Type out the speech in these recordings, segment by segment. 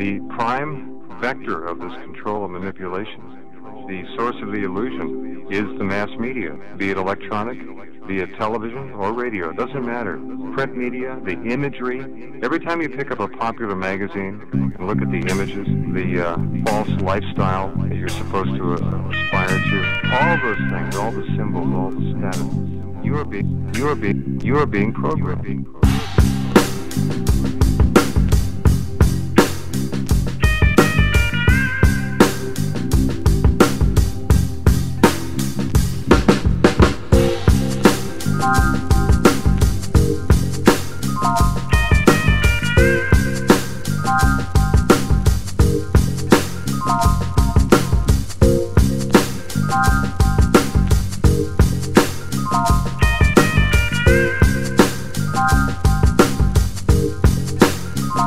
The prime vector of this control and manipulation, the source of the illusion, is the mass media, be it electronic, be it television or radio, it doesn't matter. Print media, the imagery. Every time you pick up a popular magazine and look at the images, the uh, false lifestyle that you're supposed to uh, aspire to, all those things, all the symbols, all the status, you are being, you are being, you are being programmed. You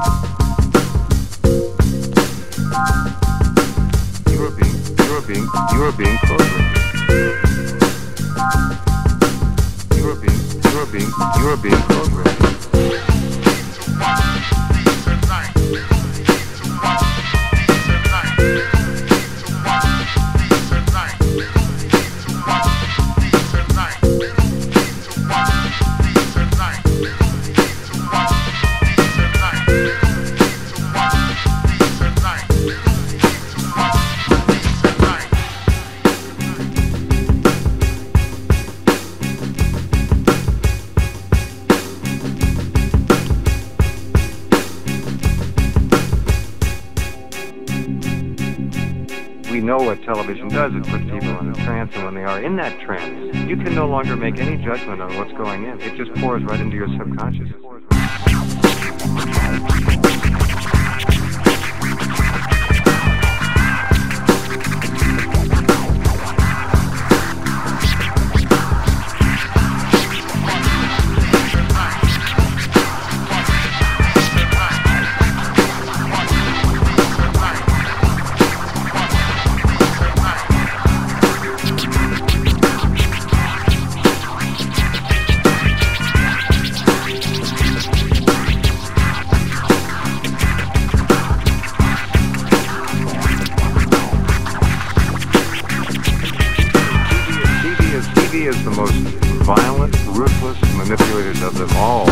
are being, you are being, you are being programmed. You are being, you are being, you are being programmed. Know what television does. It puts people in a trance, and when they are in that trance, you can no longer make any judgment on what's going in. It just pours right into your subconscious. the most violent, ruthless manipulators of them all.